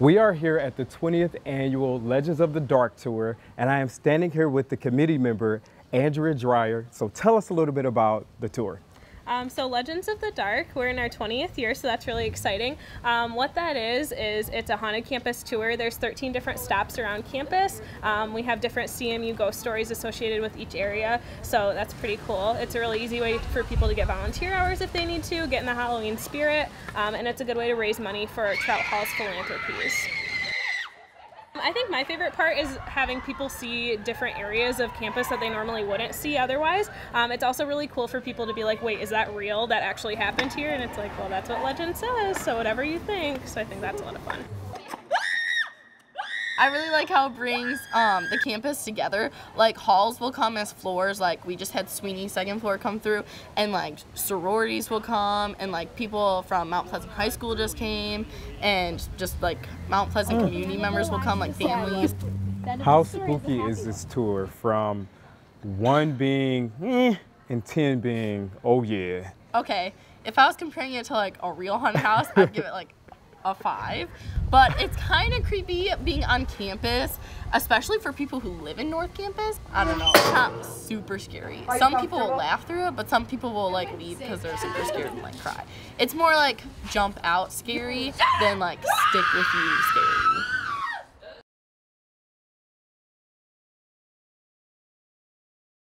We are here at the 20th annual Legends of the Dark Tour, and I am standing here with the committee member, Andrea Dreyer. So tell us a little bit about the tour. Um, so Legends of the Dark, we're in our 20th year, so that's really exciting. Um, what that is, is it's a haunted campus tour. There's 13 different stops around campus. Um, we have different CMU ghost stories associated with each area, so that's pretty cool. It's a really easy way for people to get volunteer hours if they need to, get in the Halloween spirit, um, and it's a good way to raise money for Trout Hall's philanthropies. I think my favorite part is having people see different areas of campus that they normally wouldn't see otherwise. Um, it's also really cool for people to be like, wait, is that real? That actually happened here? And it's like, well, that's what legend says, so whatever you think. So I think that's a lot of fun. I really like how it brings um, the campus together. Like halls will come as floors. Like we just had Sweeney second floor come through, and like sororities will come, and like people from Mount Pleasant High School just came, and just like Mount Pleasant community members will come, like families. How spooky is this tour from one being eh, and 10 being oh yeah? Okay, if I was comparing it to like a real haunted house, I'd give it like a five. But it's kind of creepy being on campus, especially for people who live in North Campus. I don't know, it's not super scary. Some people will laugh through it, but some people will like leave because they're super scared and like cry. It's more like jump out scary than like stick with you scary.